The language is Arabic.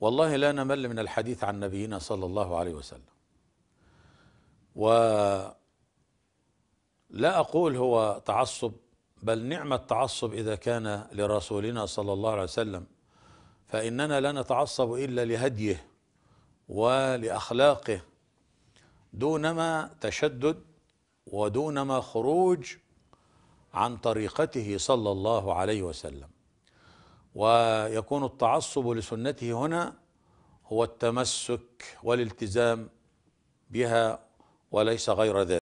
والله لا نمل من الحديث عن نبينا صلى الله عليه وسلم. ولا أقول هو تعصب بل نعم التعصب إذا كان لرسولنا صلى الله عليه وسلم. فإننا لا نتعصب إلا لهديه ولأخلاقه دونما تشدد ودونما خروج عن طريقته صلى الله عليه وسلم. ويكون التعصب لسنته هنا هو التمسك والالتزام بها وليس غير ذلك.